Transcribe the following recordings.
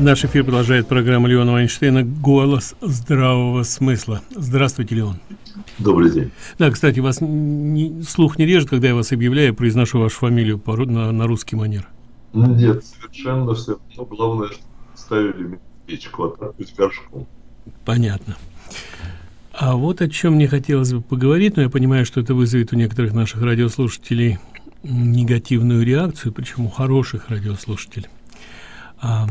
Наш эфир продолжает программа Леона Вайнштейна «Голос здравого смысла». Здравствуйте, Леон. Добрый день. Да, кстати, вас не, слух не режет, когда я вас объявляю, произношу вашу фамилию по, на, на русский манер? Нет, совершенно все. Но главное, что ставили печку, а так быть горшком. Понятно. А вот о чем мне хотелось бы поговорить, но я понимаю, что это вызовет у некоторых наших радиослушателей негативную реакцию, причем у хороших радиослушателей. А,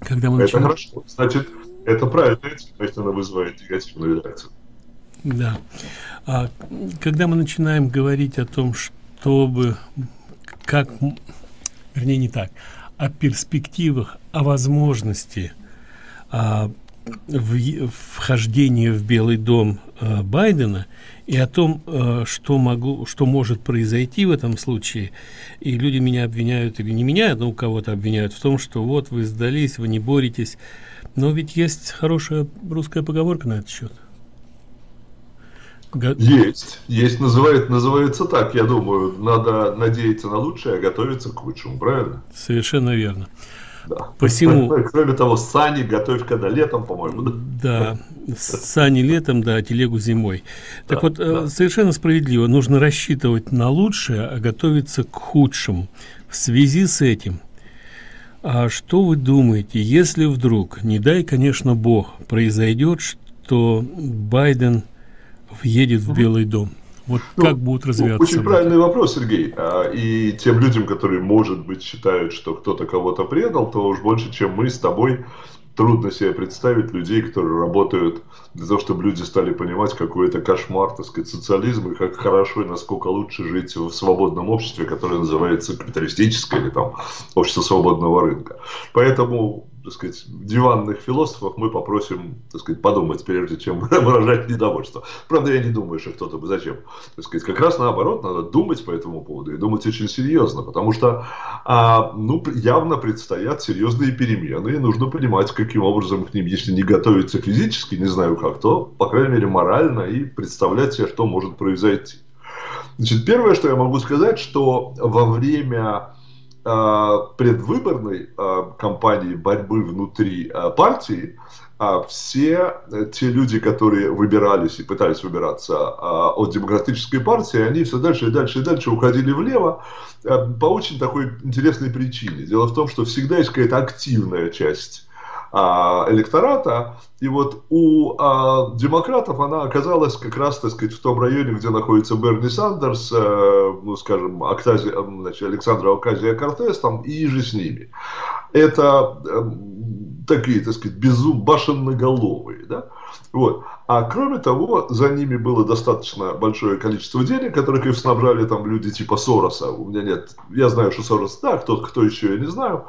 когда мы это начинаем... хорошо. Значит, это правильно, если она вызывает негативную реакцию. Да. А, когда мы начинаем говорить о том, чтобы как, вернее, не так, о перспективах, о возможности а, в, вхождения в Белый дом а, Байдена и о том, а, что, могу, что может произойти в этом случае. И люди меня обвиняют, или не меня, но у кого-то обвиняют в том, что вот вы сдались, вы не боретесь. Но ведь есть хорошая русская поговорка на этот счет. Есть, есть, называет, называется так, я думаю, надо надеяться на лучшее, а готовиться к худшему, правильно? Совершенно верно. Да. Посему... Кроме того, сани готовь когда летом, по-моему, да? Да, сани летом, да, телегу зимой. Так да, вот, э, да. совершенно справедливо, нужно рассчитывать на лучшее, а готовиться к худшему. В связи с этим, а что вы думаете, если вдруг, не дай, конечно, Бог, произойдет, что Байден въедет в Белый дом? Вот ну, как будут развиваться? Очень правильный вопрос, Сергей. А, и тем людям, которые, может быть, считают, что кто-то кого-то предал, то уж больше, чем мы с тобой, трудно себе представить людей, которые работают для того, чтобы люди стали понимать, какой это кошмар, так сказать, социализм, и как хорошо и насколько лучше жить в свободном обществе, которое называется капиталистическое или там общество свободного рынка. Поэтому так сказать, диванных философов мы попросим, так сказать, подумать, прежде чем выражать недовольство. Правда, я не думаю, что кто-то бы зачем. Так сказать, как раз наоборот, надо думать по этому поводу и думать очень серьезно, потому что, а, ну, явно предстоят серьезные перемены, и нужно понимать, каким образом к ним, если не готовиться физически, не знаю как, то, по крайней мере, морально и представлять себе, что может произойти. Значит, первое, что я могу сказать, что во время предвыборной э, кампании борьбы внутри э, партии все те люди, которые выбирались и пытались выбираться от демократической партии, они все дальше и дальше и дальше уходили влево по очень такой интересной причине. Дело в том, что всегда есть какая-то активная часть а, электората. И вот у а, демократов она оказалась как раз, так сказать, в том районе, где находится Берни Сандерс, э, ну, скажем, Октази, значит, Александра Оказия Кортес там и же с ними. Это э, такие, так сказать, безум, башенноголовые, да. Вот. А кроме того, за ними было достаточно большое количество денег, которых их снабжали там люди типа Сороса. У меня нет, я знаю, что Сорос да, кто, кто еще, я не знаю,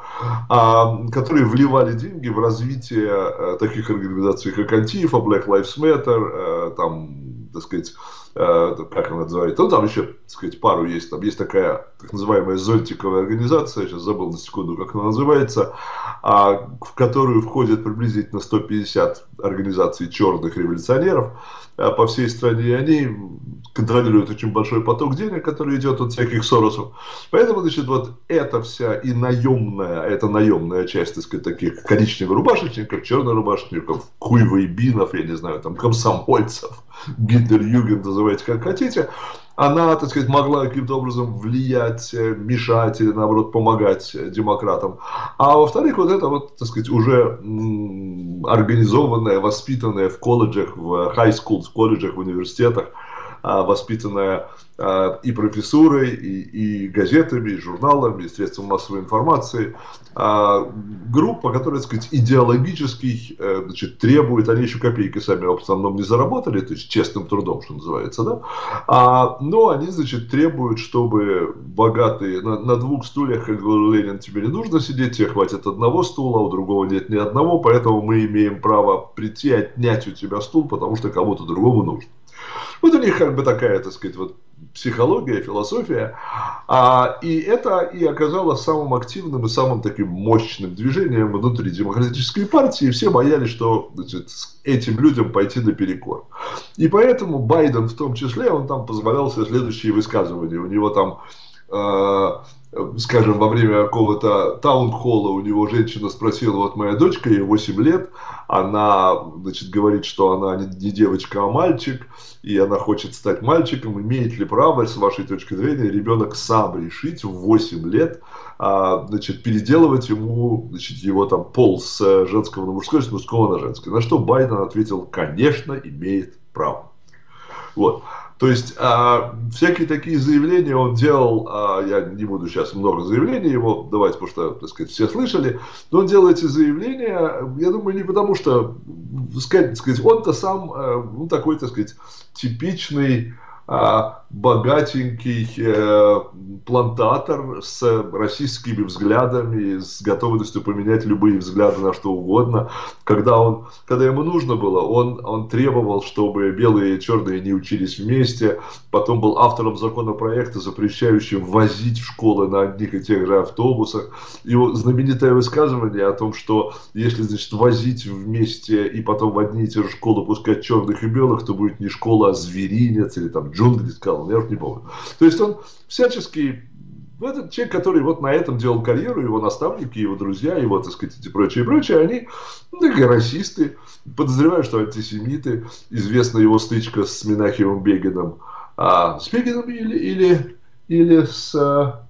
а, которые вливали деньги в развитие а, таких организаций, как Антифа, Black Lives Matter, а, там, так сказать, как она называется, ну там еще, так сказать, пару есть, там есть такая так называемая зонтиковая организация, сейчас забыл на секунду, как она называется, а, в которую входит приблизительно 150 организаций черных революционеров а, по всей стране, и они контролируют очень большой поток денег, который идет от всяких Соросов. Поэтому, значит, вот эта вся и наемная, это наемная часть, так сказать, таких коричневых рубашечников, черных рубашечников, куйвайбинов, я не знаю, там, комсомольцев, Гитлер-Юген, называйте как хотите, она, так сказать, могла каким-то образом влиять, э, мешать или, наоборот, помогать демократам. А во-вторых, вот это вот, так сказать, уже организованная, воспитанная в колледжах, в high school, в колледжах, в университетах, воспитанная а, и профессурой, и, и газетами, и журналами, и средством массовой информации, а, группа, которая, так сказать, идеологически э, значит, требует, они еще копейки сами в основном не заработали, то есть честным трудом, что называется, да, а, но они, значит, требуют, чтобы богатые, на, на двух стульях, как говорил Ленин, тебе не нужно сидеть, тебе хватит одного стула, а у другого нет ни одного, поэтому мы имеем право прийти отнять у тебя стул, потому что кому-то другому нужно. Вот у них как бы такая, так сказать, вот психология, философия. А, и это и оказалось самым активным и самым таким мощным движением внутри демократической партии. И все боялись, что значит, этим людям пойти наперекор. И поэтому Байден в том числе, он там позволял себе следующие высказывания. У него там скажем, во время какого-то таунхолла у него женщина спросила, вот моя дочка, ей 8 лет, она, значит, говорит, что она не девочка, а мальчик, и она хочет стать мальчиком, имеет ли право, с вашей точки зрения, ребенок сам решить в 8 лет, а, значит, переделывать ему, значит, его там пол с женского на мужской, с мужского на женский. На что Байден ответил, конечно, имеет право. Вот. То есть а, всякие такие заявления он делал, а, я не буду сейчас много заявлений его давать, потому что, так сказать, все слышали, но он делал эти заявления, я думаю, не потому что, сказать, сказать он-то сам, а, ну, такой, так сказать, типичный а, богатенький э, плантатор с российскими взглядами, с готовностью поменять любые взгляды на что угодно. Когда, он, когда ему нужно было, он, он требовал, чтобы белые и черные не учились вместе. Потом был автором законопроекта, запрещающим возить в школы на одних и тех же автобусах. Его знаменитое высказывание о том, что если значит, возить вместе и потом в одни и те же школы пускать черных и белых, то будет не школа, а зверинец или там джунгли, сказал, я уж не помню. То есть он всячески ну, этот человек, который вот на этом делал карьеру, его наставники, его друзья, его, так сказать, и прочее, и прочее, они ну, такие расисты, подозреваю, что антисемиты, известна его стычка с Минахиевым Бегином, а, с Бегином или, или, или с а,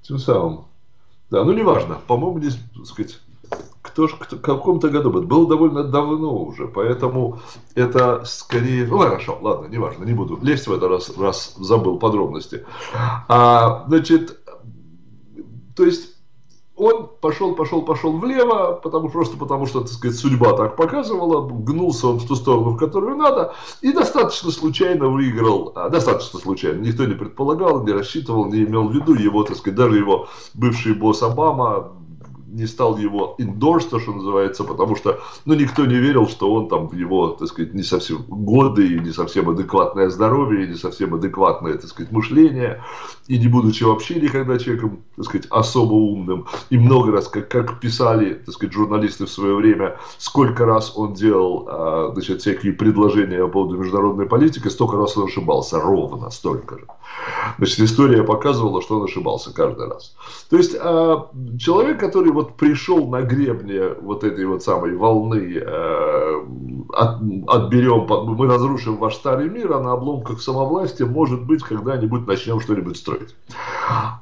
тем самым, да, ну неважно, по-моему, не, так сказать, кто же, в каком-то году это было довольно давно уже, поэтому это скорее, ну хорошо, ладно, неважно, не буду лезть в это раз, раз забыл подробности. А, значит, то есть он пошел, пошел, пошел влево, потому, просто потому что, так сказать, судьба так показывала, гнулся он в ту сторону, в которую надо, и достаточно случайно выиграл, а, достаточно случайно, никто не предполагал, не рассчитывал, не имел в виду, его, так сказать, даже его бывший босс Обама не стал его endorse, то, что называется, потому что, ну, никто не верил, что он там в его, так сказать, не совсем годы, и не совсем адекватное здоровье, и не совсем адекватное, так сказать, мышление, и не будучи вообще никогда человеком, так сказать, особо умным, и много раз, как, как писали, так сказать, журналисты в свое время, сколько раз он делал, а, значит, всякие предложения по поводу международной политики, столько раз он ошибался, ровно столько же. Значит, история показывала, что он ошибался каждый раз. То есть, а, человек, который вот пришел на гребне вот этой вот самой волны, э, от, отберем, мы разрушим ваш старый мир, а на обломках самовластия, может быть, когда-нибудь начнем что-нибудь строить.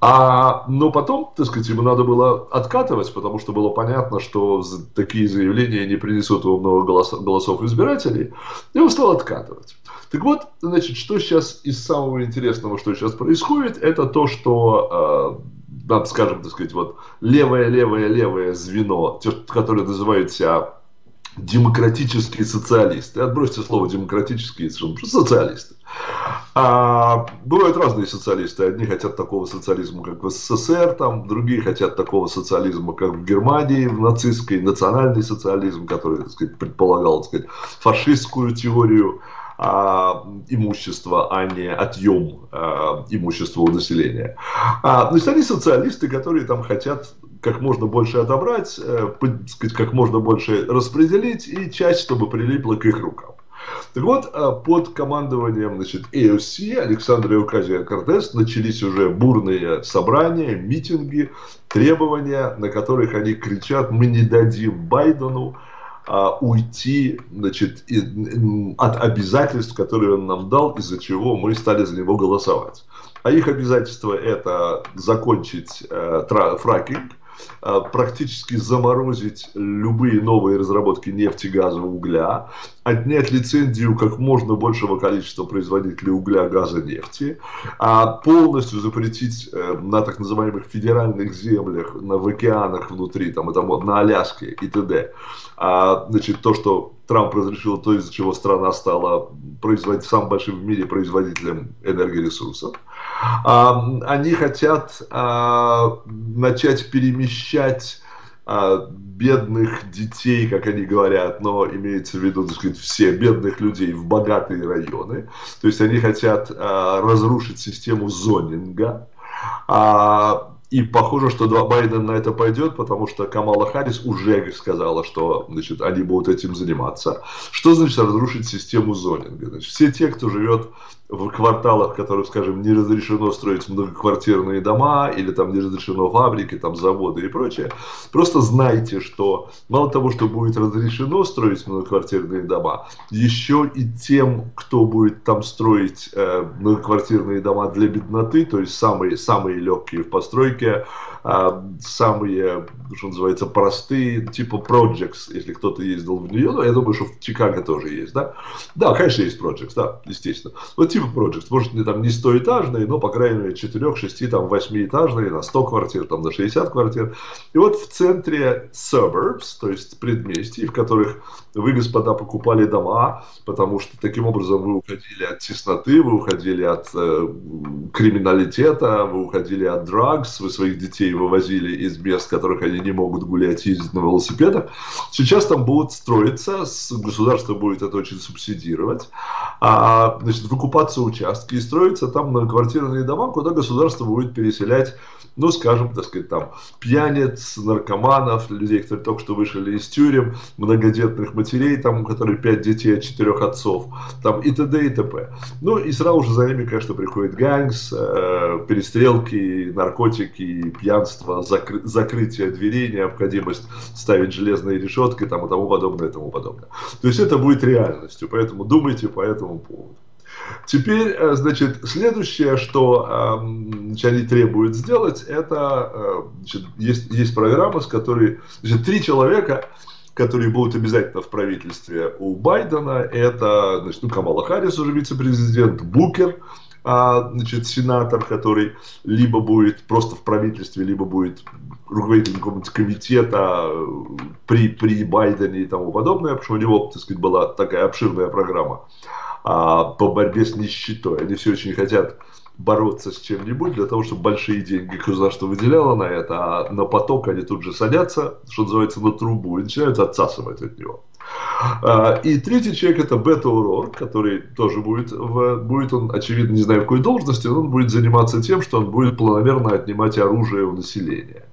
А, но потом, так сказать, ему надо было откатывать, потому что было понятно, что такие заявления не принесут ему много голосов, голосов избирателей, и он стал откатывать. Так вот, значит, что сейчас из самого интересного, что сейчас происходит, это то, что э, надо, скажем, так сказать, вот левое-левое-левое звено, те, которые называют себя демократические социалисты. Отбросьте слово демократические, социалисты. А, бывают разные социалисты. Одни хотят такого социализма, как в СССР, там, другие хотят такого социализма, как в Германии, в нацистской, национальный социализм, который, так сказать, предполагал, так сказать, фашистскую теорию а, имущества, а не отъем а, имущества у населения. А, то есть они социалисты, которые там хотят как можно больше отобрать, э, сказать, как можно больше распределить, и часть, чтобы прилипла к их рукам. Так вот, а, под командованием значит, AOC Александра Юказия Кортес начались уже бурные собрания, митинги, требования, на которых они кричат «Мы не дадим Байдену уйти значит, от обязательств, которые он нам дал, из-за чего мы стали за него голосовать. А их обязательства это закончить э, фракинг, практически заморозить любые новые разработки нефти, газа, угля, отнять лицензию как можно большего количества производителей угля, газа, нефти, а полностью запретить э, на так называемых федеральных землях, на в океанах внутри, там, и там, на Аляске и т.д. А, значит, то, что Трамп разрешил, то, из-за чего страна стала производить самым большим в мире производителем энергоресурсов. А, они хотят а, начать перемещать а, бедных детей, как они говорят, но имеется в виду, так сказать, все бедных людей в богатые районы. То есть они хотят разрушить систему зонинга. И похоже, что Байден на это пойдет, потому что Камала Харрис уже сказала, что значит, они будут этим заниматься. Что значит разрушить систему зонинга? Значит, все те, кто живет в кварталах, в которых, скажем, не разрешено строить многоквартирные дома, или там не разрешено фабрики, там заводы и прочее, просто знайте, что мало того, что будет разрешено строить многоквартирные дома, еще и тем, кто будет там строить э, многоквартирные дома для бедноты, то есть самые, самые легкие в постройке, а, самые, что называется, простые, типа projects, если кто-то ездил в нее, ну, я думаю, что в Чикаго тоже есть, да? Да, конечно, есть projects, да, естественно. Вот типа projects, может, не там не стоэтажные, но, по крайней мере, 4, 6, там, 8-этажные, на 100 квартир, там, на 60 квартир. И вот в центре suburbs, то есть предместий, в которых вы, господа, покупали дома, потому что таким образом вы уходили от тесноты, вы уходили от э, криминалитета, вы уходили от drugs, вы своих детей вывозили из мест, в которых они не могут гулять, ездить на велосипедах. Сейчас там будут строиться, государство будет это очень субсидировать, а, значит, выкупаться участки и строиться там многоквартирные дома, куда государство будет переселять, ну, скажем, так сказать, там, пьяниц, наркоманов, людей, которые только что вышли из тюрем, многодетных матерей, там, у которых пять детей от четырех отцов, там, и т.д. и т.п. Ну, и сразу же за ними, конечно, приходит гангс, э, перестрелки, наркотики, пьянство, закры, закрытие дверей, необходимость ставить железные решетки там, и тому подобное, и тому подобное. То есть это будет реальностью, поэтому думайте по этому поводу. Теперь, э, значит, следующее, что значит, они требуют сделать, это э, значит, есть, есть программа, с которой значит, три человека, которые будут обязательно в правительстве у Байдена, это значит, ну, Камала Харрис, уже вице-президент, Букер, а, значит, сенатор, который либо будет просто в правительстве, либо будет руководителем какого-нибудь комитета э, при, при Байдене и тому подобное, потому что у него, так сказать, была такая обширная программа а, по борьбе с нищетой. Они все очень хотят бороться с чем-нибудь для того, чтобы большие деньги государство выделяло на это, а на поток они тут же садятся, что называется, на трубу и начинают отсасывать от него. А, и третий человек это Бета Урор, который тоже будет, в, будет он, очевидно, не знаю в какой должности, но он будет заниматься тем, что он будет планомерно отнимать оружие у населения.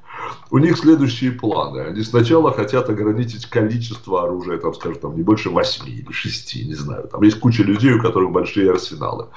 У них следующие планы. Они сначала хотят ограничить количество оружия, там, скажем, там, не больше восьми или шести, не знаю. Там есть куча людей, у которых большие арсеналы.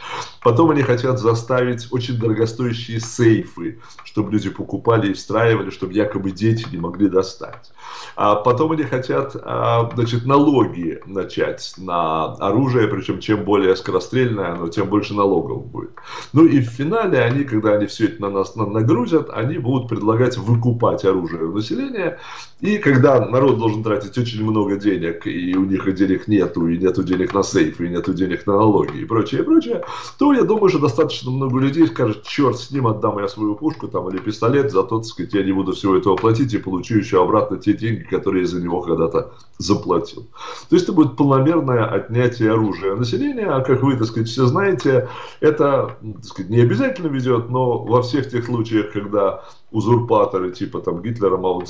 Потом они хотят заставить очень дорогостоящие сейфы, чтобы люди покупали и встраивали, чтобы якобы дети не могли достать. А потом они хотят, а, значит, налоги начать на оружие, причем чем более скорострельное оно, тем больше налогов будет. Ну и в финале они, когда они все это на нас нагрузят, они будут предлагать выкупать оружие у населения. И когда народ должен тратить очень много денег, и у них и денег нету, и нету денег на сейф, и нету денег на налоги, и прочее, и прочее, то я думаю, что достаточно много людей скажет, черт с ним, отдам я свою пушку там или пистолет, зато, так сказать, я не буду всего этого платить и получу еще обратно те деньги, которые за него когда-то заплатил. То есть это будет полномерное отнятие оружия населения, а как вы, так сказать, все знаете, это, так сказать, не обязательно ведет, но во всех тех случаях, когда узурпаторы типа там Гитлера, Мао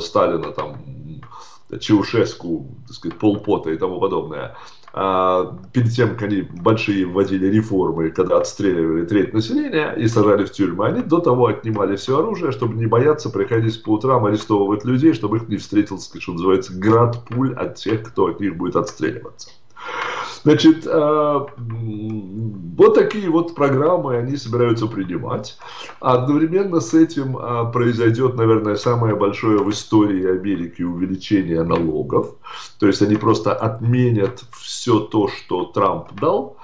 Сталина, там Чаушеску, так сказать, Полпота и тому подобное, а, перед тем, как они большие вводили реформы, когда отстреливали треть населения и сажали в тюрьмы, они до того отнимали все оружие, чтобы не бояться приходить по утрам арестовывать людей, чтобы их не встретил, что называется, град пуль от тех, кто от них будет отстреливаться. Значит, э, вот такие вот программы они собираются принимать. Одновременно с этим э, произойдет, наверное, самое большое в истории Америки увеличение налогов. То есть они просто отменят все то, что Трамп дал.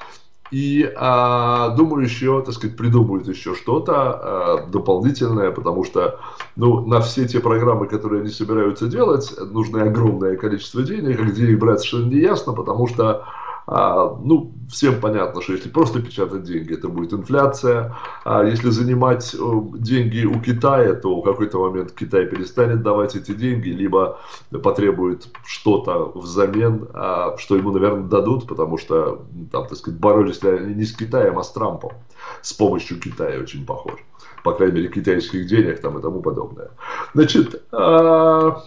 И а, думаю, еще, так сказать, придумают еще что-то а, дополнительное, потому что ну, на все те программы, которые они собираются делать, нужно огромное количество денег, где их брать совершенно не ясно, потому что а, ну, всем понятно, что если просто печатать деньги, это будет инфляция. А если занимать э, деньги у Китая, то в какой-то момент Китай перестанет давать эти деньги, либо потребует что-то взамен, а, что ему, наверное, дадут, потому что, там, так сказать, боролись не с Китаем, а с Трампом. С помощью Китая очень похоже. По крайней мере, китайских денег там и тому подобное. Значит, а,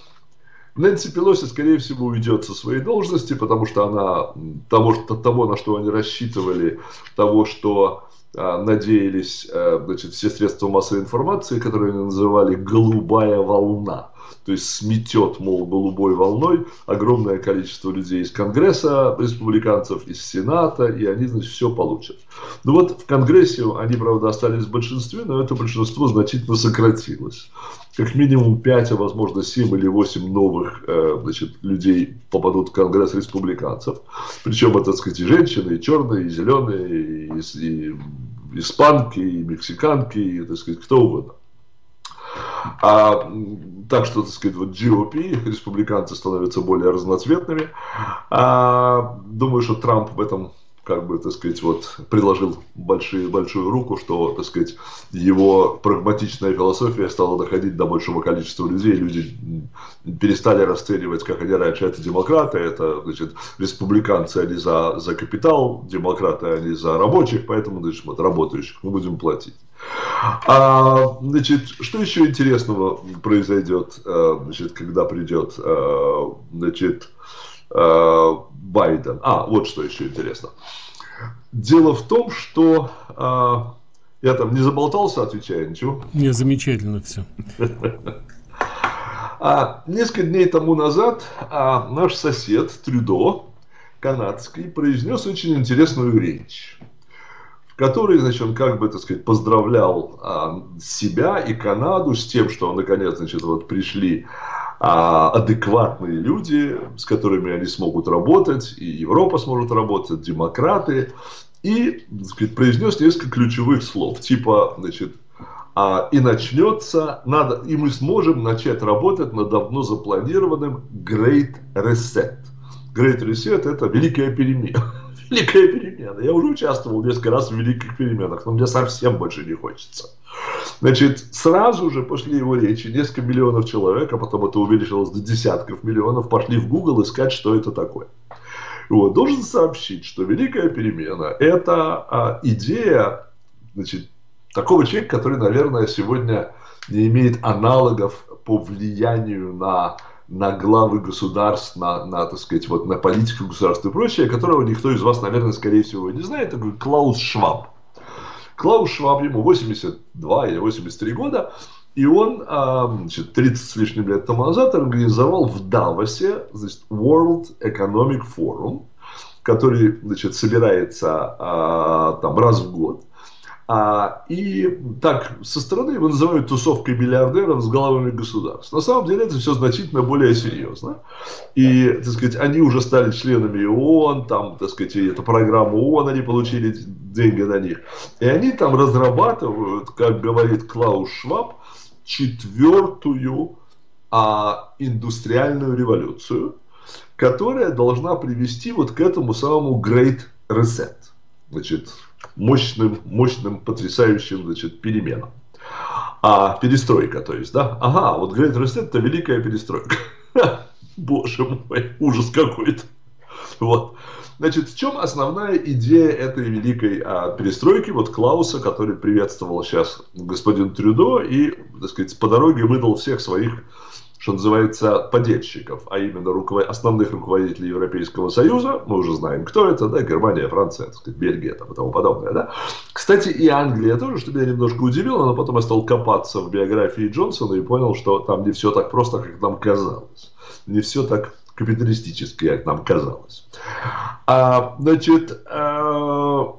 Нэнси Пелоси, скорее всего, уйдет со своей должности, потому что она того, что, того на что они рассчитывали, того, что а, надеялись значит, все средства массовой информации, которые они называли «голубая волна» то есть сметет, мол, голубой волной огромное количество людей из Конгресса республиканцев, из Сената, и они, значит, все получат. Ну вот в Конгрессе они, правда, остались в большинстве, но это большинство значительно сократилось. Как минимум 5, а возможно 7 или 8 новых э, значит, людей попадут в Конгресс республиканцев. Причем это, так сказать, и женщины, и черные, и зеленые, и, и испанки, и мексиканки, и, так сказать, кто угодно. А, так что, так сказать, вот GOP, республиканцы становятся более разноцветными. А, думаю, что Трамп в этом как бы, так сказать, вот приложил большие, большую руку, что, так сказать, его прагматичная философия стала доходить до большего количества людей. Люди перестали расценивать, как они раньше, это демократы, это, значит, республиканцы, они за, за капитал, демократы, они за рабочих, поэтому, значит, вот работающих мы будем платить. А, значит, что еще интересного произойдет, э, значит, когда придет, э, значит, Байден? А, вот что еще интересно. Дело в том, что я там не заболтался, отвечая, ничего? Не, замечательно все. А, несколько дней тому назад а, наш сосед Трюдо, канадский, произнес очень интересную речь который, значит, он как бы, так сказать, поздравлял а, себя и Канаду с тем, что, наконец, значит, вот пришли а, адекватные люди, с которыми они смогут работать, и Европа сможет работать, демократы, и, сказать, произнес несколько ключевых слов, типа, значит, а, и начнется, надо, и мы сможем начать работать над давно запланированным Great Reset. Great Reset – это великая перемена великая перемена. Я уже участвовал несколько раз в великих переменах, но мне совсем больше не хочется. Значит, сразу же после его речи несколько миллионов человек, а потом это увеличилось до десятков миллионов, пошли в Google искать, что это такое. Вот, должен сообщить, что великая перемена – это а, идея значит, такого человека, который, наверное, сегодня не имеет аналогов по влиянию на на главы государств, на, на, так сказать, вот на политику государства и прочее, которого никто из вас, наверное, скорее всего, не знает, такой Клаус Шваб. Клаус Шваб, ему 82 или 83 года, и он а, значит, 30 с лишним лет тому назад организовал в Давосе значит, World Economic Forum, который значит, собирается а, там раз в год. А, и так, со стороны его называют тусовкой миллиардеров с головами государств. На самом деле это все значительно более серьезно. И, так сказать, они уже стали членами ООН, там, так сказать, и эту программу ООН они получили деньги на них. И они там разрабатывают, как говорит Клаус Шваб, четвертую а, индустриальную революцию, которая должна привести вот к этому самому Great Reset. Значит, мощным, мощным, потрясающим, значит, переменам. А перестройка, то есть, да? Ага, вот Great Reset это великая перестройка. Боже мой, ужас какой-то. Вот. Значит, в чем основная идея этой великой а, перестройки? Вот Клауса, который приветствовал сейчас господин Трюдо и, так сказать, по дороге выдал всех своих что называется, подельщиков, а именно руковод... основных руководителей Европейского Союза, мы уже знаем, кто это, да, Германия, Франция, так сказать, Бельгия там, и тому подобное, да. Кстати, и Англия тоже, что меня немножко удивило, но потом я стал копаться в биографии Джонсона и понял, что там не все так просто, как нам казалось. Не все так капиталистически, как нам казалось. А, значит, а,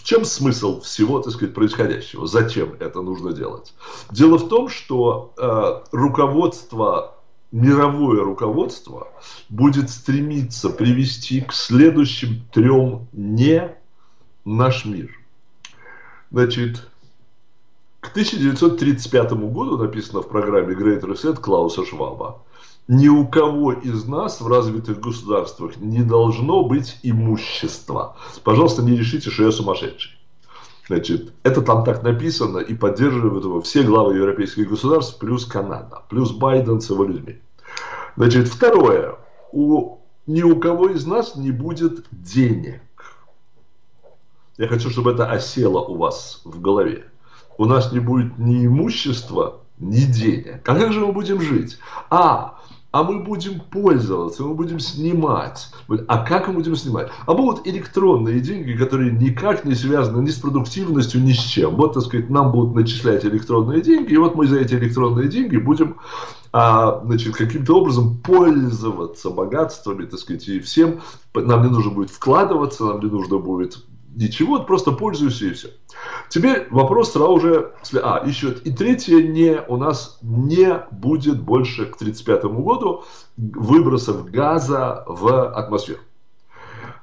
в чем смысл всего, так сказать, происходящего? Зачем это нужно делать? Дело в том, что э, руководство, мировое руководство будет стремиться привести к следующим трем «не» наш мир. Значит, к 1935 году, написано в программе Great Reset Клауса Шваба, ни у кого из нас в развитых государствах не должно быть имущества. Пожалуйста, не решите, что я сумасшедший. Значит, это там так написано и поддерживают его все главы европейских государств, плюс Канада, плюс Байден с его людьми. Значит, второе. У, ни у кого из нас не будет денег. Я хочу, чтобы это осело у вас в голове. У нас не будет ни имущества, ни денег. А как же мы будем жить? А, а мы будем пользоваться, мы будем снимать. А как мы будем снимать? А будут электронные деньги, которые никак не связаны ни с продуктивностью, ни с чем. Вот, так сказать, нам будут начислять электронные деньги, и вот мы за эти электронные деньги будем а, значит, каким-то образом пользоваться богатствами, так сказать, и всем. Нам не нужно будет вкладываться, нам не нужно будет ничего, просто пользуйся и все. Теперь вопрос сразу же, а, еще, и третье, не, у нас не будет больше к 1935 году выбросов газа в атмосферу.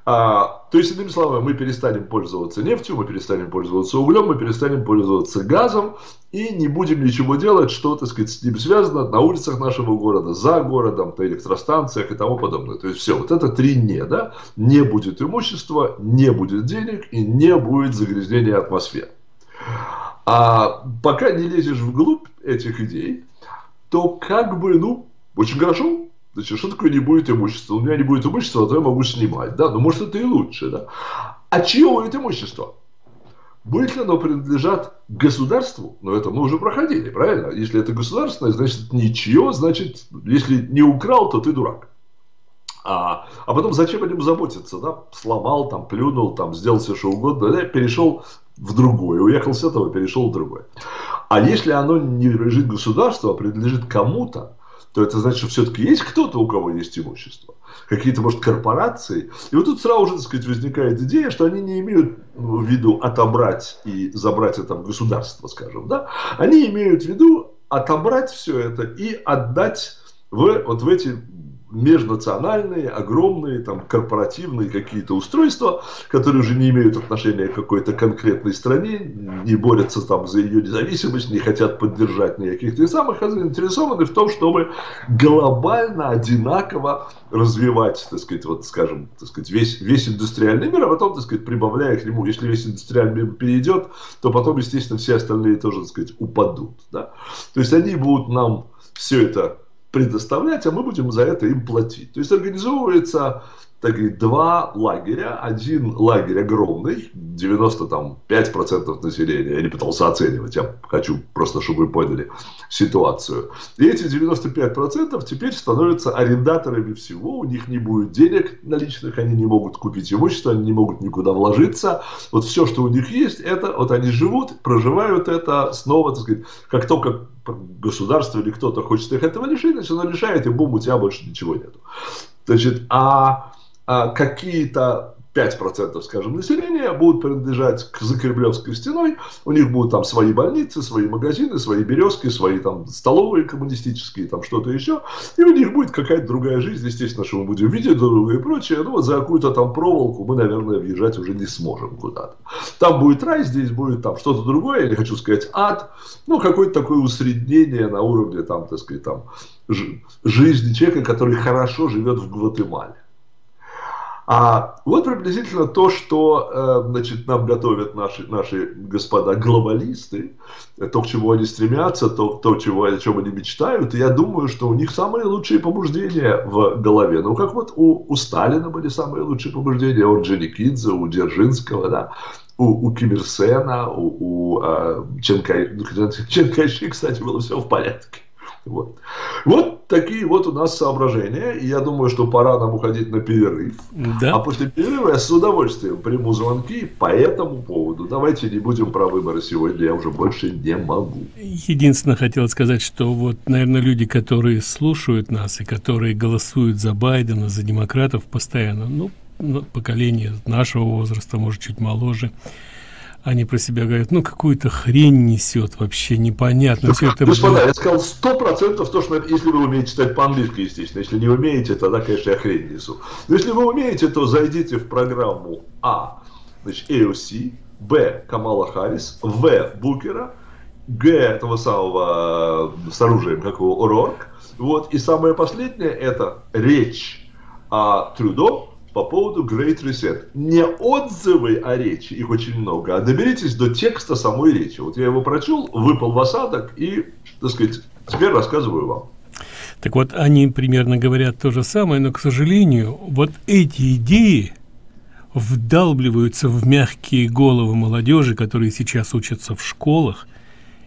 А, то есть, иными словами, мы перестанем пользоваться нефтью, мы перестанем пользоваться углем, мы перестанем пользоваться газом и не будем ничего делать, что, так сказать, с ним связано на улицах нашего города, за городом, на электростанциях и тому подобное. То есть, все, вот это три «не», да? Не будет имущества, не будет денег и не будет загрязнения атмосферы. А пока не лезешь вглубь этих идей, то как бы, ну, очень хорошо, Значит, что такое не будет имущества? У меня не будет имущества, а то я могу снимать. Да, но может это и лучше. Да? А чье будет имущество? Будет ли оно принадлежать государству? Но это мы уже проходили, правильно? Если это государственное, значит ничье, значит, если не украл, то ты дурак. А, а потом зачем о нем заботиться? Да? Сломал, там, плюнул, там, сделал все что угодно, да? перешел в другое, уехал с этого, перешел в другое. А если оно не принадлежит государству, а принадлежит кому-то, то это значит, что все-таки есть кто-то, у кого есть имущество. Какие-то, может, корпорации. И вот тут сразу же, так сказать, возникает идея, что они не имеют в виду отобрать и забрать это в государство, скажем, да. Они имеют в виду отобрать все это и отдать в, вот в эти межнациональные, огромные, там, корпоративные какие-то устройства, которые уже не имеют отношения к какой-то конкретной стране, не борются там за ее независимость, не хотят поддержать никаких то самых, а заинтересованы в том, чтобы глобально, одинаково развивать, так сказать, вот, скажем, так сказать, весь, весь индустриальный мир, а потом, так сказать, прибавляя к нему, если весь индустриальный мир перейдет, то потом, естественно, все остальные тоже, так сказать, упадут, да. То есть они будут нам все это предоставлять, а мы будем за это им платить. То есть организовывается так, два лагеря. Один лагерь огромный, 95% населения. Я не пытался оценивать, я хочу просто, чтобы вы поняли ситуацию. И эти 95% теперь становятся арендаторами всего. У них не будет денег наличных, они не могут купить имущество, они не могут никуда вложиться. Вот все, что у них есть, это вот они живут, проживают это снова, так сказать, как только государство или кто-то хочет их этого лишить, значит, оно лишает, и бум, у тебя больше ничего нету. Значит, а а какие-то 5%, скажем, населения будут принадлежать к Закремлевской стеной, у них будут там свои больницы, свои магазины, свои березки, свои там столовые коммунистические, там что-то еще, и у них будет какая-то другая жизнь, естественно, что мы будем видеть друг друга и прочее, ну вот за какую-то там проволоку мы, наверное, въезжать уже не сможем куда-то. Там будет рай, здесь будет там что-то другое, я не хочу сказать ад, ну какое-то такое усреднение на уровне там, так сказать, там жизни человека, который хорошо живет в Гватемале. А вот приблизительно то, что э, значит, нам готовят наши, наши господа глобалисты, то, к чему они стремятся, то, то чего, о чем они мечтают. И я думаю, что у них самые лучшие побуждения в голове. Ну, как вот у, у Сталина были самые лучшие побуждения, у Орджоникидзе, у Дзержинского, да, у, у Ким Ир Сена, у, у э, Ченкай, ну, кстати, было все в порядке. Вот. вот такие вот у нас соображения. И я думаю, что пора нам уходить на перерыв. Да. А после перерыва я с удовольствием приму звонки по этому поводу. Давайте не будем про выборы сегодня, я уже больше не могу. Единственное, хотел сказать, что вот, наверное, люди, которые слушают нас и которые голосуют за Байдена, за демократов постоянно, ну, ну поколение нашего возраста, может, чуть моложе, они про себя говорят, ну какую-то хрень несет вообще непонятно. Все это Господа, я сказал сто процентов то, что если вы умеете читать по-английски, естественно. Если не умеете, тогда, конечно, я хрень несу. Но если вы умеете, то зайдите в программу А, значит, AOC, Б, Камала Харрис, В, Букера, Г, этого самого с оружием, как его, Орорк. Вот, и самое последнее, это речь о Трюдо, по поводу Great Reset. Не отзывы о речи, их очень много, а доберитесь до текста самой речи. Вот я его прочел, выпал в осадок и, так сказать, теперь рассказываю вам. Так вот, они примерно говорят то же самое, но, к сожалению, вот эти идеи вдалбливаются в мягкие головы молодежи, которые сейчас учатся в школах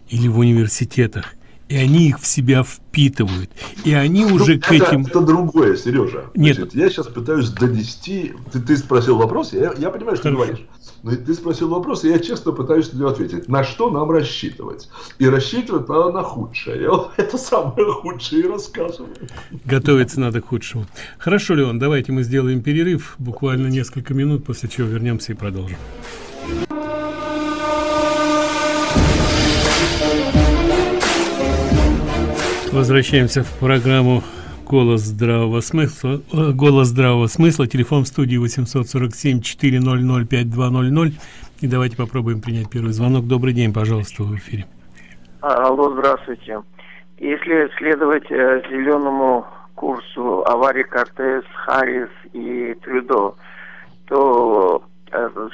или в университетах. И они их в себя впитывают. И они ну, уже это, к этим... Это другое, Сережа. Нет. Значит, я сейчас пытаюсь донести... Ты, ты спросил вопрос, я, я понимаю, что Хорошо. ты говоришь. Но ты спросил вопрос, и я честно пытаюсь на него ответить. На что нам рассчитывать? И рассчитывать надо на худшее. Я вот это самое худшее и рассказываю. Готовиться надо к худшему. Хорошо, Леон, давайте мы сделаем перерыв, буквально несколько минут, после чего вернемся и продолжим. Возвращаемся в программу голос здравого смысла голос здравого смысла телефон в студии 847 400 5200 и давайте попробуем принять первый звонок. Добрый день пожалуйста в эфире. Алло здравствуйте. Если следовать э, зеленому курсу аварии кортес харрис и трюдо то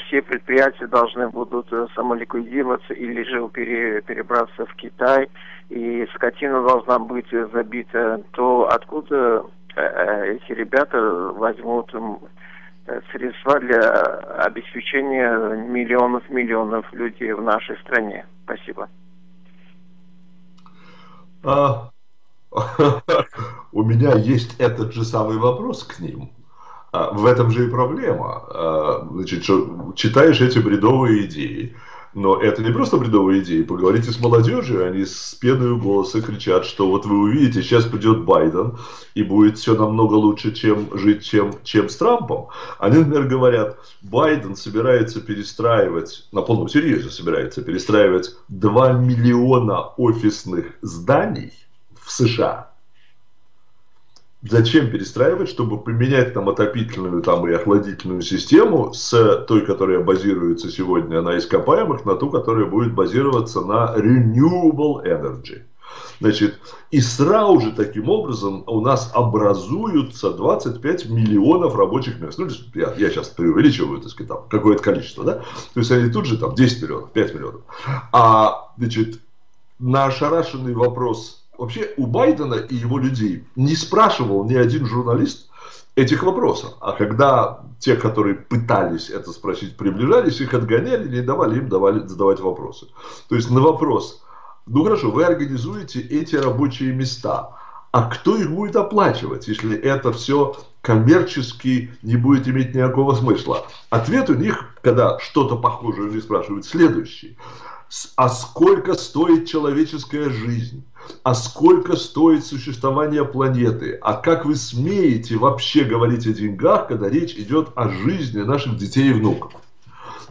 все предприятия должны будут э, самоликвидироваться или же пере, перебраться в китай и скотина должна быть забита, то откуда э, эти ребята возьмут э, средства для обеспечения миллионов миллионов людей в нашей стране? Спасибо. А, у меня есть этот же самый вопрос к ним. А, в этом же и проблема. А, значит, что читаешь эти бредовые идеи, но это не просто бредовые идеи. Поговорите с молодежью, они с пеной голоса кричат, что вот вы увидите, сейчас придет Байден, и будет все намного лучше, чем жить, чем, чем с Трампом. Они, например, говорят, Байден собирается перестраивать, на полном серьезе собирается перестраивать 2 миллиона офисных зданий в США Зачем перестраивать, чтобы поменять там отопительную там, и охладительную систему с той, которая базируется сегодня на ископаемых, на ту, которая будет базироваться на renewable energy. Значит, и сразу же таким образом у нас образуются 25 миллионов рабочих мест. Ну, я, я сейчас преувеличиваю, так сказать, там, какое-то количество, да? То есть они тут же там 10 миллионов, 5 миллионов. А, значит, на ошарашенный вопрос вообще у Байдена и его людей не спрашивал ни один журналист этих вопросов. А когда те, которые пытались это спросить, приближались, их отгоняли, не давали им давали задавать вопросы. То есть на вопрос, ну хорошо, вы организуете эти рабочие места, а кто их будет оплачивать, если это все коммерчески не будет иметь никакого смысла? Ответ у них, когда что-то похожее они спрашивают, следующий. А сколько стоит человеческая жизнь? а сколько стоит существование планеты, а как вы смеете вообще говорить о деньгах, когда речь идет о жизни наших детей и внуков.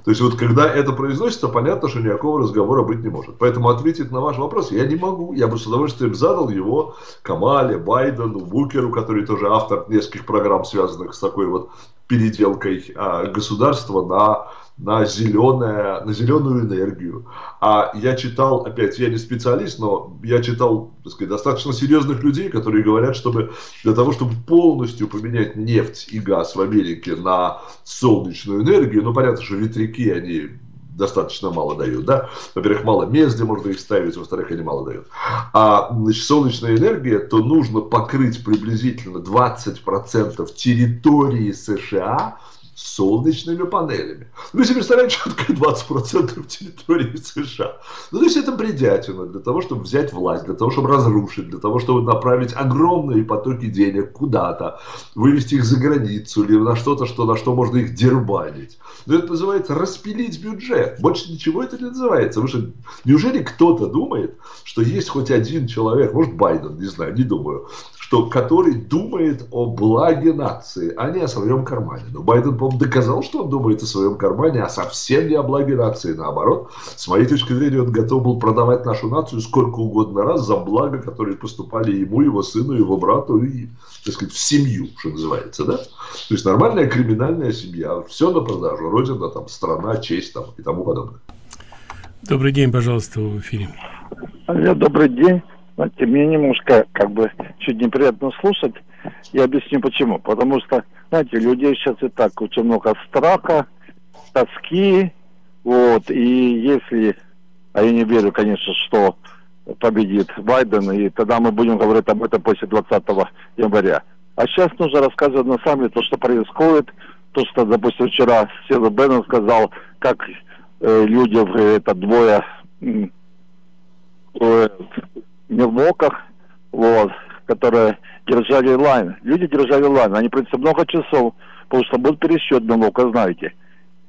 То есть вот когда это произносится, понятно, что никакого разговора быть не может. Поэтому ответить на ваш вопрос я не могу. Я бы с удовольствием задал его Камале, Байдену, Букеру, который тоже автор нескольких программ, связанных с такой вот переделкой а, государства на на, зеленое, на зеленую энергию. А я читал, опять, я не специалист, но я читал так сказать, достаточно серьезных людей, которые говорят, чтобы для того, чтобы полностью поменять нефть и газ в Америке на солнечную энергию, ну понятно, что ветряки, они достаточно мало дают, да. Во-первых, мало мест, где можно их ставить, во-вторых, они мало дают. А значит, солнечная энергия, то нужно покрыть приблизительно 20% территории США солнечными панелями. Вы себе представляете, что такое 20% территории США? Ну, то есть это бредятина для того, чтобы взять власть, для того, чтобы разрушить, для того, чтобы направить огромные потоки денег куда-то, вывести их за границу или на что-то, что, на что можно их дербанить. Но это называется распилить бюджет. Больше ничего это не называется. Вы что, неужели кто-то думает, что есть хоть один человек, может Байден, не знаю, не думаю, что который думает о благе нации, а не о своем кармане. Но Байден, по-моему, доказал, что он думает о своем кармане, а совсем не о благе нации. Наоборот, с моей точки зрения, он готов был продавать нашу нацию сколько угодно раз за благо, которые поступали ему, его сыну, его брату и, так сказать, в семью, что называется, да? То есть нормальная криминальная семья, все на продажу, родина, там, страна, честь там и тому подобное. Добрый день, пожалуйста, в эфире. Алло, добрый день. Знаете, мне немножко как бы чуть неприятно слушать. Я объясню почему. Потому что, знаете, людей сейчас и так очень много страха, тоски. Вот, и если, а я не верю, конечно, что победит Байден, и тогда мы будем говорить об этом после 20 января. А сейчас нужно рассказывать на самом деле то, что происходит, то, что, допустим, вчера Силу Беннон сказал, как э, люди, это двое, э, блоках, вот, которые держали line. Люди держали line, они, принципе, много часов, потому что был пересчет блока, знаете.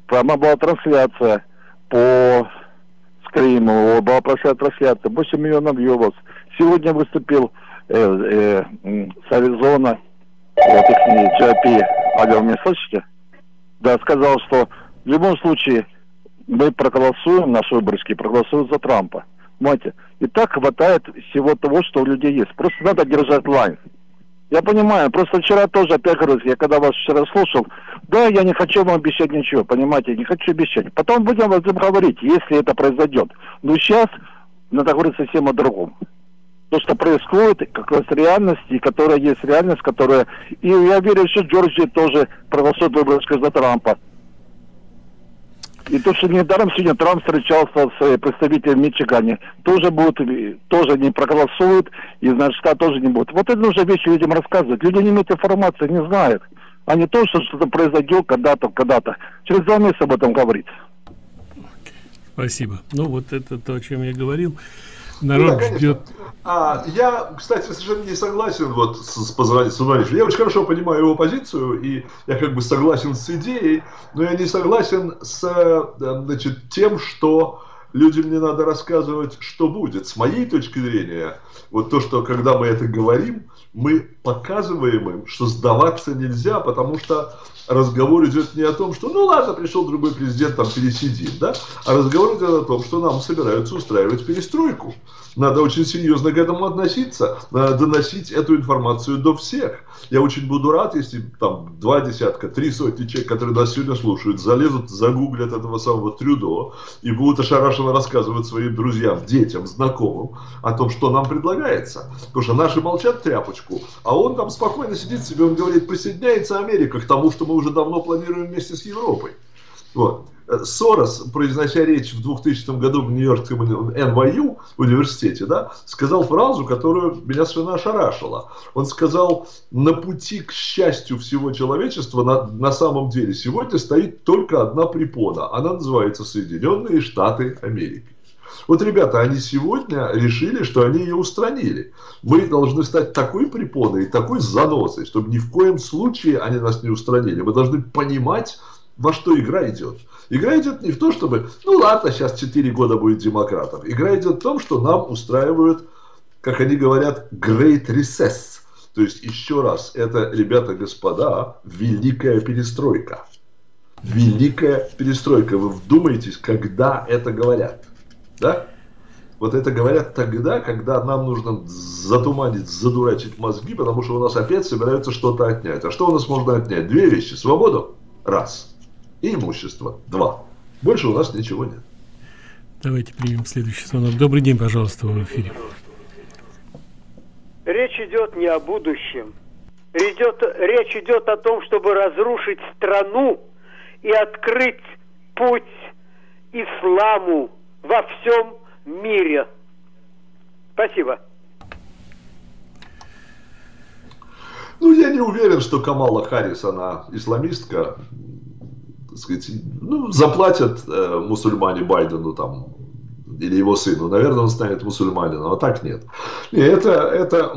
Прямо была трансляция по стриму, была большая трансляция, 8 миллионов view ов. Сегодня выступил э, э, с Аризона, вот их GIP, алло, меня слышите? Да, сказал, что в любом случае мы проголосуем, наши выборщики проголосуют за Трампа. Понимаете? И так хватает всего того, что у людей есть. Просто надо держать лайн. Я понимаю, просто вчера тоже, опять говорю, я когда вас вчера слушал, да, я не хочу вам обещать ничего, понимаете, не хочу обещать. Потом будем об говорить, если это произойдет. Но сейчас надо говорить совсем о другом. То, что происходит, как раз реальность, и которая есть реальность, которая... И я верю, что Джорджия тоже проголосует выборочка за Трампа. И то, что недаром сегодня Трамп встречался с э, представителем Мичигане, тоже будут, э, тоже не проголосуют, и значит, штат тоже не будет. Вот это нужно вещи людям рассказывать. Люди не имеют информации, не знают. А не то, что что-то произойдет когда-то, когда-то. Через два месяца об этом говорить. Спасибо. Ну, вот это то, о чем я говорил. Народ ну, да, ждет. А, я, кстати, совершенно не согласен вот с, с позвонить Я очень хорошо понимаю его позицию, и я как бы согласен с идеей, но я не согласен с э, значит, тем, что людям не надо рассказывать, что будет. С моей точки зрения, вот то, что когда мы это говорим, мы показываем им, что сдаваться нельзя, потому что разговор идет не о том, что ну ладно, пришел другой президент, там пересидим, да, а разговор идет о том, что нам собираются устраивать перестройку. Надо очень серьезно к этому относиться, надо доносить эту информацию до всех. Я очень буду рад, если там два десятка, три сотни человек, которые нас сегодня слушают, залезут, загуглят этого самого Трюдо и будут ошарашенно рассказывать своим друзьям, детям, знакомым о том, что нам предлагается. Потому что наши молчат тряпочку, а он там спокойно сидит себе, он говорит, присоединяется Америка к тому, что мы уже давно планируем вместе с Европой. Вот. Сорос, произнося речь в 2000 году в Нью-Йоркском NYU университете, да, сказал фразу, которую меня совершенно ошарашила. Он сказал, на пути к счастью всего человечества на, на самом деле сегодня стоит только одна препона. Она называется Соединенные Штаты Америки. Вот, ребята, они сегодня решили, что они ее устранили. Мы должны стать такой препоной, такой заносой, чтобы ни в коем случае они нас не устранили. Мы должны понимать, во что игра идет. Игра идет не в том, чтобы, ну ладно, сейчас 4 года будет демократов. Игра идет в том, что нам устраивают, как они говорят, great recess. То есть, еще раз, это, ребята, господа, великая перестройка. Великая перестройка. Вы вдумаетесь, когда это говорят. Да? Вот это говорят тогда, когда нам нужно затуманить, задурачить мозги, потому что у нас опять собираются что-то отнять. А что у нас можно отнять? Две вещи. Свободу? Раз и имущество. Два. Больше у нас ничего нет. Давайте примем следующий звонок. Добрый день, пожалуйста, в эфире. Речь идет не о будущем. Идет, речь идет о том, чтобы разрушить страну и открыть путь исламу во всем мире. Спасибо. Ну, я не уверен, что Камала Харрис, она исламистка сказать, ну, заплатят э, мусульмане Байдену там или его сыну, наверное, он станет мусульманином, а так нет. И это, это,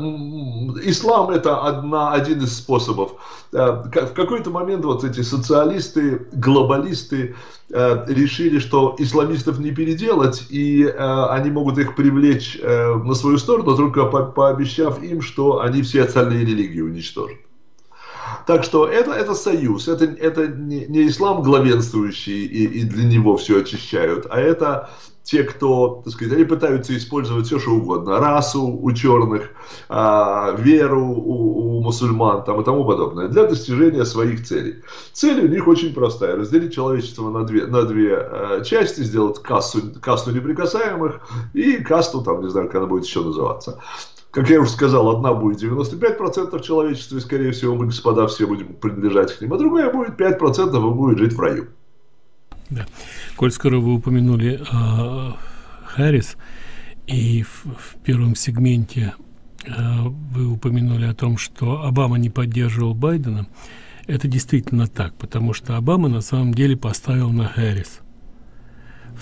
ислам это одна, один из способов. Э, в какой-то момент вот эти социалисты, глобалисты э, решили, что исламистов не переделать, и э, они могут их привлечь на свою сторону, только пообещав им, что они все остальные религии уничтожат. Так что это, это союз, это, это не, не ислам главенствующий и, и для него все очищают, а это те, кто, так сказать, они пытаются использовать все, что угодно, расу у черных, а, веру у, у мусульман там, и тому подобное, для достижения своих целей. Цель у них очень простая, разделить человечество на две, на две а, части, сделать касту, касту неприкасаемых и касту, там, не знаю, как она будет еще называться как я уже сказал, одна будет 95% человечества, и, скорее всего, мы, господа, все будем принадлежать к ним, а другая будет 5% и будет жить в раю. Да. Коль скоро вы упомянули э, Харрис, и в, в первом сегменте э, вы упомянули о том, что Обама не поддерживал Байдена, это действительно так, потому что Обама на самом деле поставил на Харрис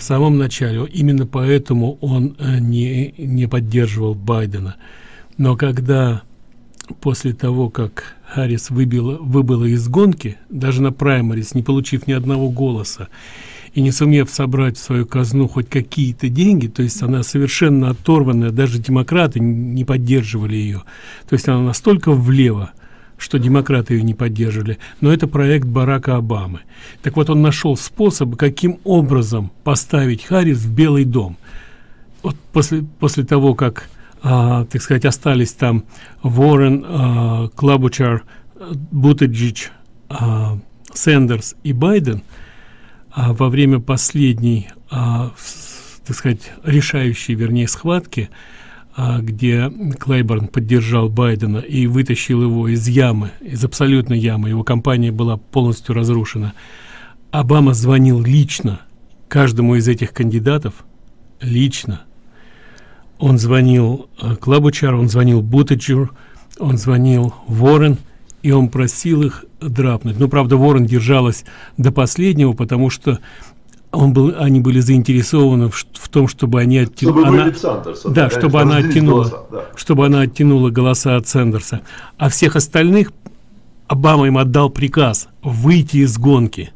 в самом начале. Именно поэтому он э, не не поддерживал байдена. Но когда после того как харрис выбила выбыла из гонки даже на праймарис не получив ни одного голоса и не сумев собрать в свою казну хоть какие-то деньги то есть она совершенно оторванная даже демократы не поддерживали ее то есть она настолько влево что демократы ее не поддерживали но это проект барака обамы. Так вот он нашел способ каким образом поставить харрис в белый дом. Вот после после того как а, так сказать остались там ворон а, клабучар бутеджич а, сендерс и байден а, во время последней а, так сказать решающей вернее схватки где Клейборн поддержал Байдена и вытащил его из ямы, из абсолютной ямы, его компания была полностью разрушена. Обама звонил лично каждому из этих кандидатов, лично. Он звонил Клабучар, он звонил Бутаджур, он звонил Ворен, и он просил их драпнуть. Ну, правда, Ворон держалась до последнего, потому что он был они были заинтересованы в, в том чтобы они оттянули она, Сандерса, да, да чтобы она оттянула голоса, да. чтобы она оттянула голоса от сендерса а всех остальных обама им отдал приказ выйти из гонки.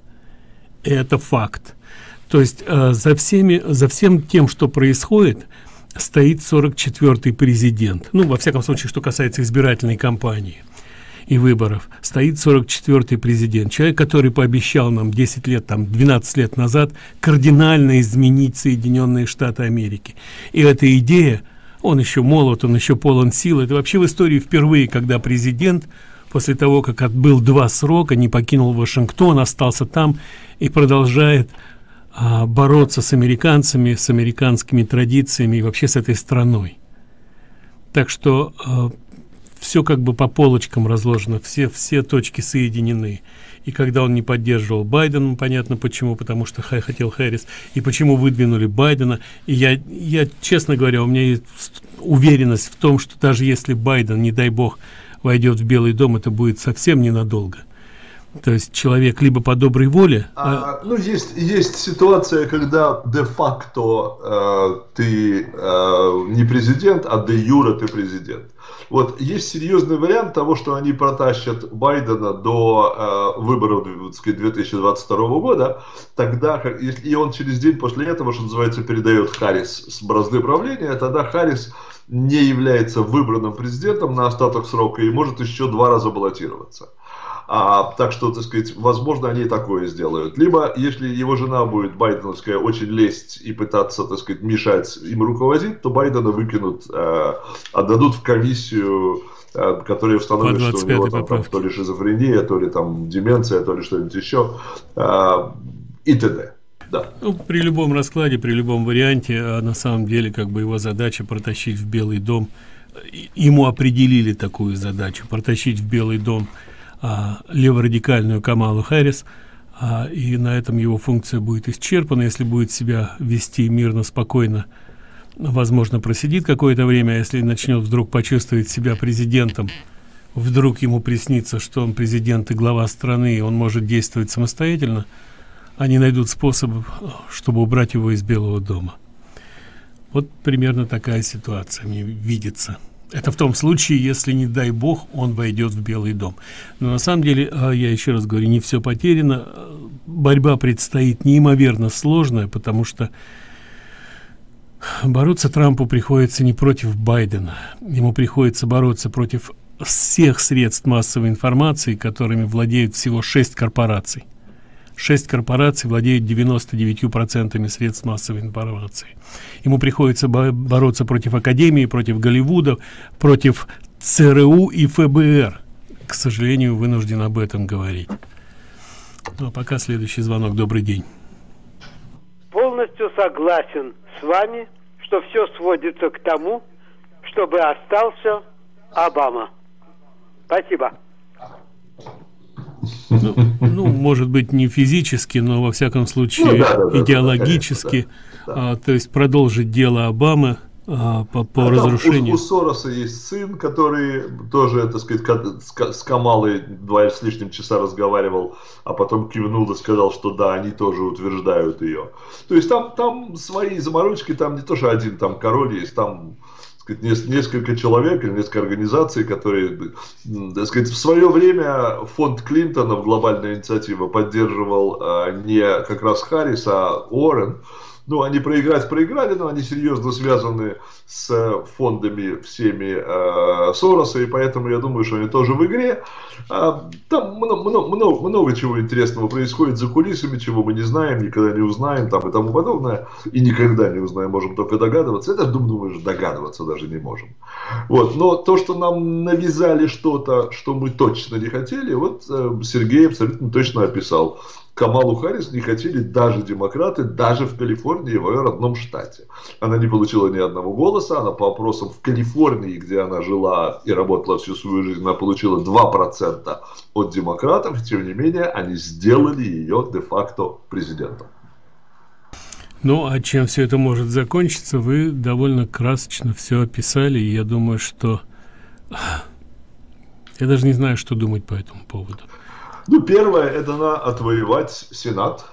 Это факт. То есть э, за всеми за всем тем что происходит стоит 44-й президент. Ну во всяком случае что касается избирательной кампании и выборов стоит 44-й президент. Человек который пообещал нам 10 лет там 12 лет назад кардинально изменить соединенные штаты америки. И эта идея он еще молод он еще полон сил. Это вообще в истории впервые когда президент после того как отбыл два срока не покинул вашингтон остался там и продолжает а, бороться с американцами с американскими традициями и вообще с этой страной. Так что а, все как бы по полочкам разложено все все точки соединены. И когда он не поддерживал байдена понятно почему потому что хай хотел хэрис и почему выдвинули байдена. И я я честно говоря у меня есть уверенность в том что даже если байден не дай бог войдет в белый дом это будет совсем ненадолго. То есть человек либо по доброй воле а, а... ну есть есть ситуация когда де-факто э, ты э, не президент а де юра ты президент вот есть серьезный вариант того, что они протащат Байдена до э, выборов 2022 года, тогда, как, и он через день после этого, что называется, передает Харрис с бразды правления, тогда Харрис не является выбранным президентом на остаток срока и может еще два раза баллотироваться. А, так что, так сказать, возможно, они такое сделают. Либо, если его жена будет байденовская очень лезть и пытаться, так сказать, мешать им руководить, то Байдена выкинут, э, отдадут в комиссию э, которые установят, что у него там, там то ли шизофрения, то ли там деменция, то ли что-нибудь еще э, и т.д. Да. Ну, при любом раскладе, при любом варианте, а на самом деле, как бы его задача протащить в Белый дом, ему определили такую задачу, протащить в Белый дом а, леворадикальную Камалу Харрис, а, и на этом его функция будет исчерпана, если будет себя вести мирно, спокойно, возможно, просидит какое-то время, а если начнет вдруг почувствовать себя президентом, вдруг ему приснится, что он президент и глава страны, и он может действовать самостоятельно, они найдут способ, чтобы убрать его из Белого дома. Вот примерно такая ситуация мне видится. Это в том случае, если, не дай бог, он войдет в Белый дом. Но на самом деле, а, я еще раз говорю, не все потеряно. Борьба предстоит неимоверно сложная, потому что бороться Трампу приходится не против Байдена. Ему приходится бороться против всех средств массовой информации, которыми владеют всего шесть корпораций шесть корпораций владеют 99 процентами средств массовой информации. Ему приходится бороться против академии против голливуда против цру и фбр к сожалению вынужден об этом говорить. Ну, а пока следующий звонок. Добрый день. Полностью согласен с вами что все сводится к тому чтобы остался обама. Спасибо ну, ну может быть не физически но во всяком случае ну, да, да, идеологически да, да, да. А, то есть продолжить дело обамы а, по, по а разрушению. У, у Сороса есть сын, который тоже, так сказать, с, с Камалой два с лишним часа разговаривал, а потом кивнул и сказал, что да, они тоже утверждают ее. То есть там, там свои заморочки, там не то, что один там король есть, там сказать, несколько человек или несколько организаций, которые, так сказать, в свое время фонд Клинтона в глобальная инициатива поддерживал а, не как раз Харрис, а Уоррен, ну, они проиграть проиграли, но они серьезно связаны с фондами всеми э, Сороса, и поэтому я думаю, что они тоже в игре. А, там много, много, много чего интересного происходит за кулисами, чего мы не знаем, никогда не узнаем там и тому подобное, и никогда не узнаем, можем только догадываться. Это, думаю, догадываться даже не можем. Вот. Но то, что нам навязали что-то, что мы точно не хотели, вот э, Сергей абсолютно точно описал. Камалу Харрис не хотели даже демократы, даже в Калифорнии, в ее родном штате. Она не получила ни одного голоса, она по опросам в Калифорнии, где она жила и работала всю свою жизнь, она получила 2% от демократов, тем не менее они сделали ее де-факто президентом. Ну, а чем все это может закончиться, вы довольно красочно все описали, и я думаю, что... Я даже не знаю, что думать по этому поводу. Ну, первое, это надо отвоевать Сенат,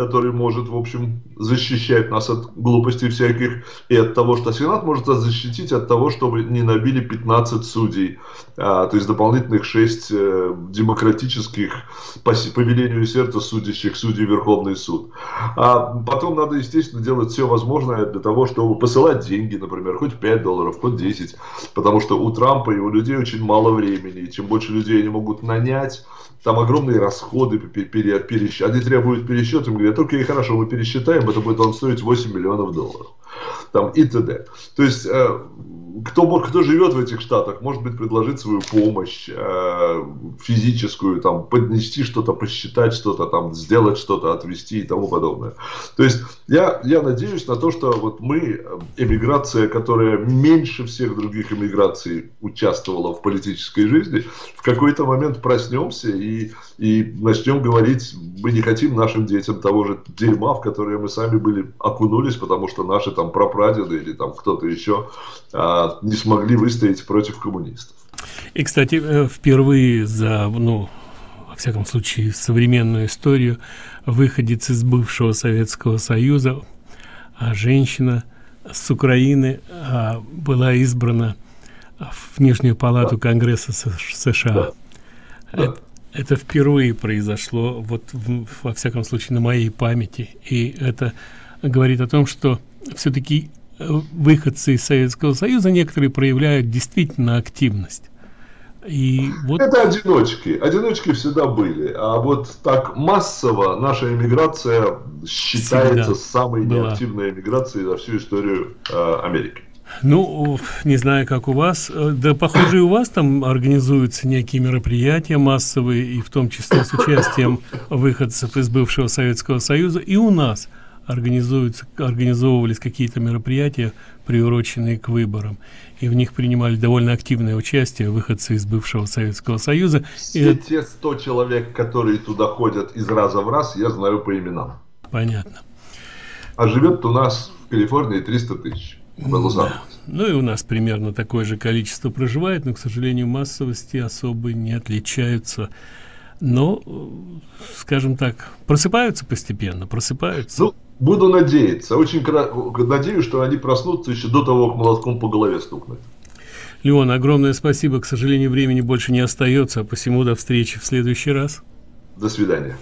который может, в общем, защищать нас от глупостей всяких и от того, что Сенат может нас защитить от того, чтобы не набили 15 судей, а, то есть дополнительных 6 э, демократических по, по велению сердца судящих судей Верховный суд. А потом надо, естественно, делать все возможное для того, чтобы посылать деньги, например, хоть 5 долларов, хоть 10, потому что у Трампа и у людей очень мало времени, и чем больше людей они могут нанять, там огромные расходы пере, пересчет. Они требуют пересчета, говорят, только и хорошо, мы пересчитаем, это будет вам стоить 8 миллионов долларов. Там и т.д. То есть э, кто, кто живет в этих штатах, может быть, предложить свою помощь э, физическую, там, поднести что-то, посчитать что-то, там, сделать что-то, отвести и тому подобное. То есть, я, я надеюсь на то, что вот мы, эмиграция, которая меньше всех других эмиграций участвовала в политической жизни, в какой-то момент проснемся и, и начнем говорить, мы не хотим нашим детям того же дерьма, в которое мы сами были окунулись, потому что наши там прапрадеды или там кто-то еще а, не смогли выстоять против коммунистов. И, кстати, э, впервые за, ну, во всяком случае, современную историю выходец из бывшего Советского Союза, а женщина с Украины а, была избрана в Нижнюю палату да. Конгресса США. Да. Это, это впервые произошло, вот в, во всяком случае, на моей памяти. И это говорит о том, что все-таки выходцы из Советского Союза некоторые проявляют действительно активность. И вот... Это одиночки. Одиночки всегда были. А вот так массово наша эмиграция считается всегда самой была. неактивной эмиграцией за всю историю э, Америки. Ну, не знаю, как у вас. Э, да, похоже, и у вас там организуются некие мероприятия массовые, и в том числе с участием выходцев из бывшего Советского Союза, и у нас – организуются, организовывались какие-то мероприятия, приуроченные к выборам, и в них принимали довольно активное участие выходцы из бывшего Советского Союза. Все и... те 100 человек, которые туда ходят из раза в раз, я знаю по именам. Понятно. А живет у нас в Калифорнии 300 тысяч. Да. Ну и у нас примерно такое же количество проживает, но, к сожалению, массовости особо не отличаются но, скажем так, просыпаются постепенно, просыпаются. Ну, буду надеяться. Очень надеюсь, что они проснутся еще до того, как молотком по голове стукнуть. Леон, огромное спасибо. К сожалению, времени больше не остается, а посему до встречи в следующий раз. До свидания.